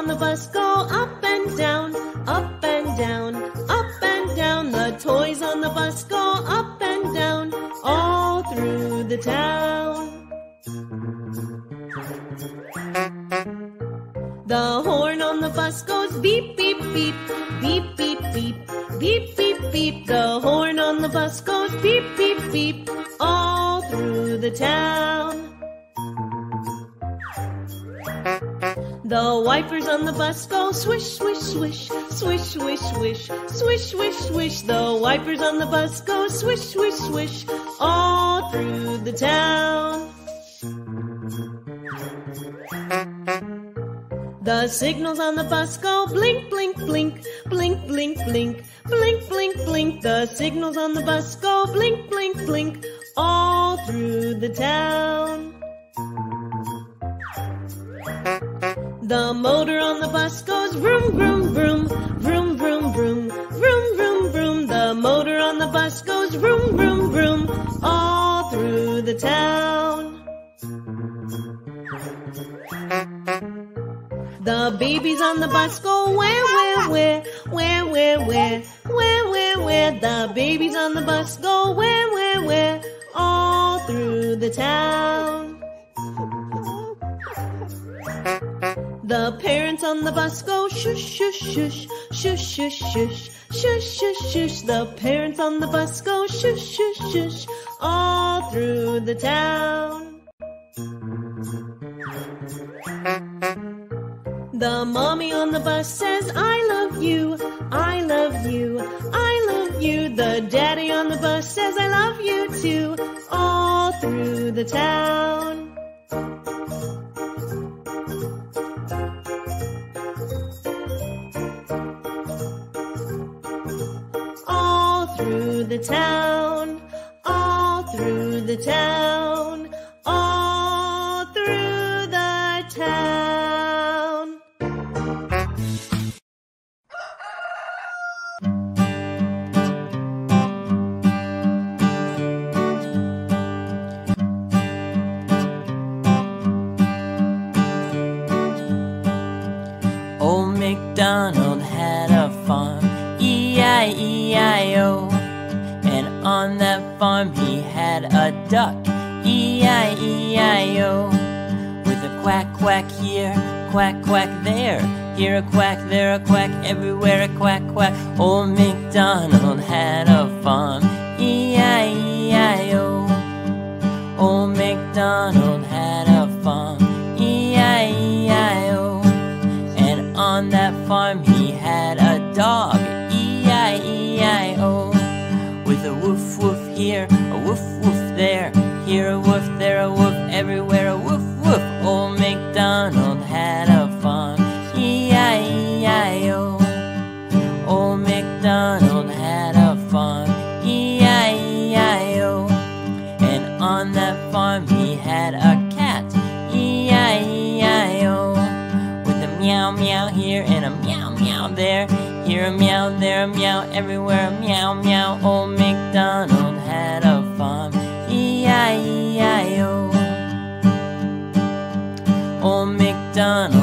on the bus go up and down, up and down, up and down. The toys on the bus go up and down, all through the town. The horn on the bus goes beep, beep, beep, beep, beep, beep, beep, beep, beep. The horn on the bus goes beep, beep, beep, all through the town. The wipers on the bus go swish, swish, swish, swish, swish, swish, swish, swish, swish. The wipers on the bus go swish, swish, swish, all through the town. The signals on the bus go blink, blink, blink, blink, blink, blink, blink, blink, blink. The signals on the bus go blink, blink, blink, all through the town. The motor on the bus goes vroom, vroom, vroom, vroom, vroom, vroom, vroom, vroom, vroom. The motor on the bus goes vroom, vroom, vroom, all through the town. The babies on the bus go where, where, where, where, where, where, where, where, where. The babies on the bus go where, where, where, all through the town. The parents on the bus go shush, shush, shush, shush, shush, shush, shush, shush, shush. The parents on the bus go shush, shush, shush, all through the town. The mommy on the bus says, I love you, I love you, I love you. The daddy on the bus says, I love you too, all through the town. Town, all through the town, all through the town. Old MacDonald had a farm, E-I-E-I-O. On that farm he had a duck, E-I-E-I-O. With a quack quack here, quack quack there. Here a quack, there a quack, everywhere a quack quack. Old MacDonald had a farm, E-I-E-I-O. Old MacDonald had a farm, E-I-E-I-O. And on that farm he had a dog, E-I-E-I-O. With a woof woof here, a woof woof there. Here a woof, there a woof, everywhere a woof woof. Old MacDonald had a farm, E-I-E-I-O. Old MacDonald had a farm, E-I-E-I-O. And on that farm he had a cat, E-I-E-I-O. With a meow meow here and a meow meow there. Here a meow, there a meow, everywhere a meow meow. Old MacDonald had a farm, E-I-E-I-O. Old MacDonald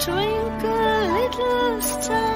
Twinkle, little star,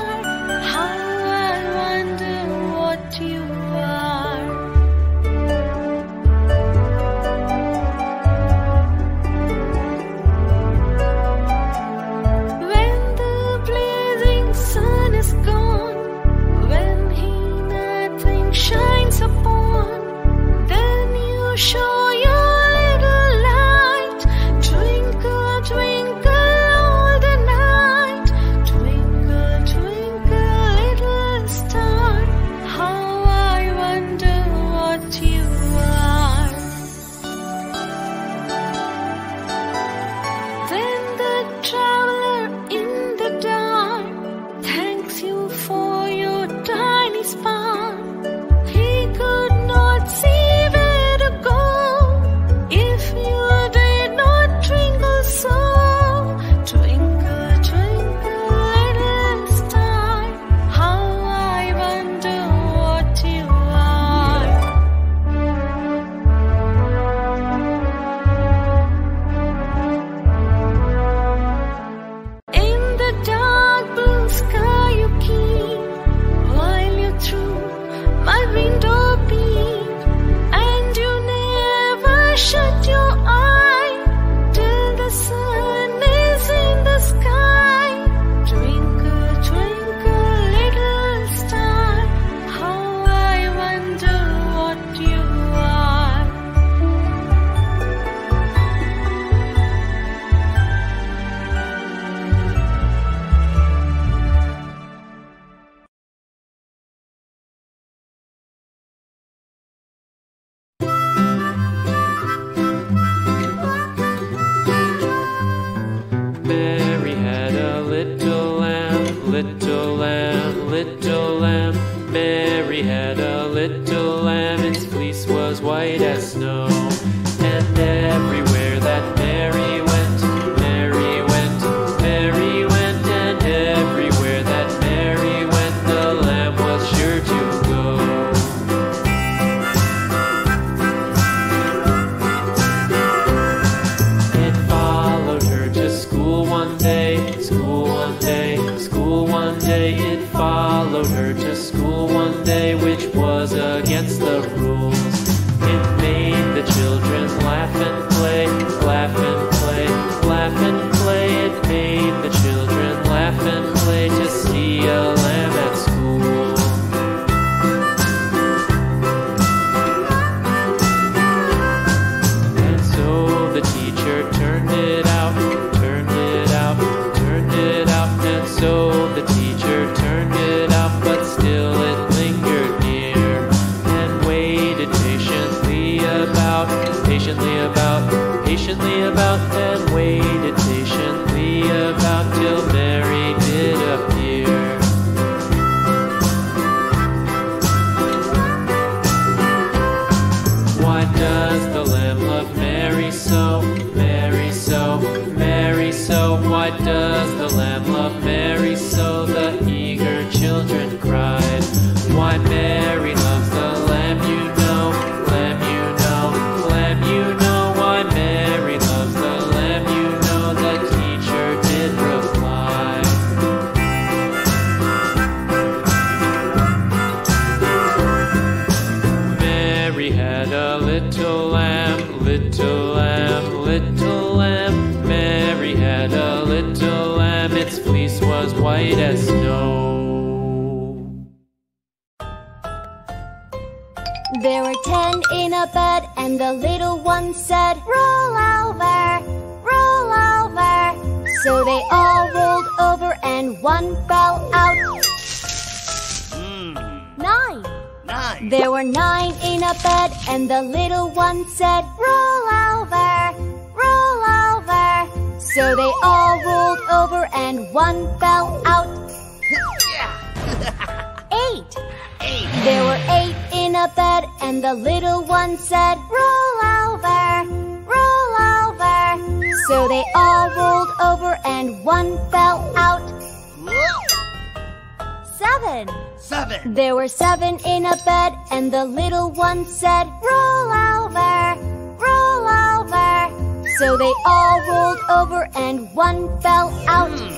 and the little one said, Roll over, roll over. So they all rolled over, and one fell out. Eight. Eight. There were eight in a bed, and the little one said, Roll over, roll over. So they all rolled over, and one fell out. Seven. Seven. There were seven in a bed, and the little one said, Roll over, roll over. So they all rolled over, and one fell out. Hmm.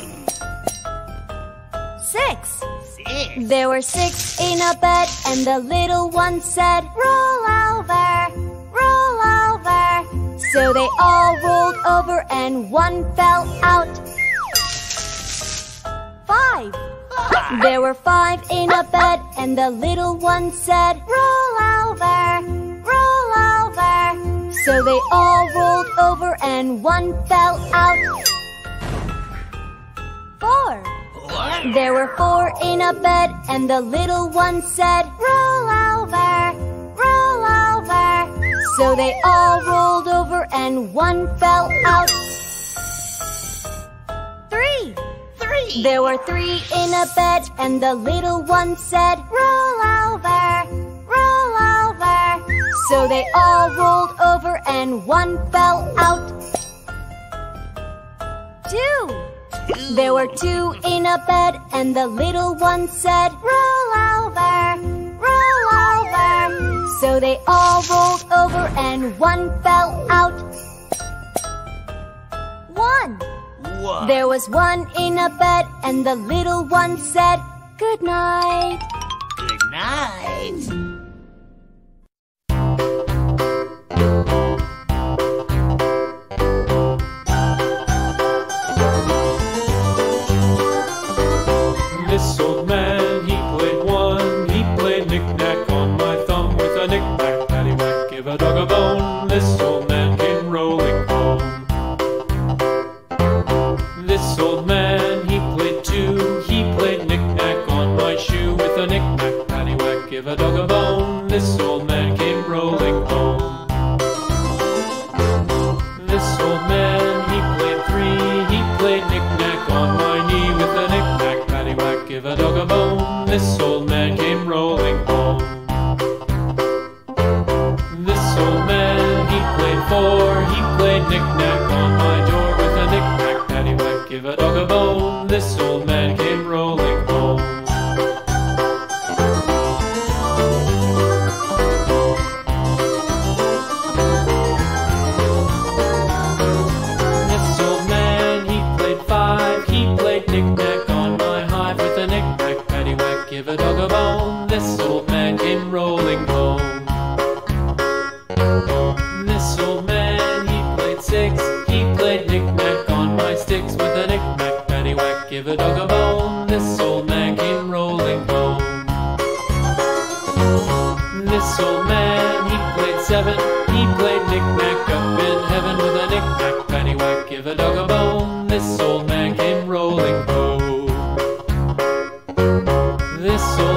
Six. Six. There were six in a bed, and the little one said, Roll over, roll over. So they all rolled over, and one fell out. Five. There were five in a bed, and the little one said, Roll over, roll over. So they all rolled over, and one fell out. Four. There were four in a bed, and the little one said, Roll over, roll over. So they all rolled over, and one fell out. There were three in a bed, and the little one said, Roll over, roll over. So they all rolled over, and one fell out. Two. There were two in a bed, and the little one said, Roll over, roll over. So they all rolled over, and one fell out. One. There was one in a bed, and the little one said, Good night. Good night.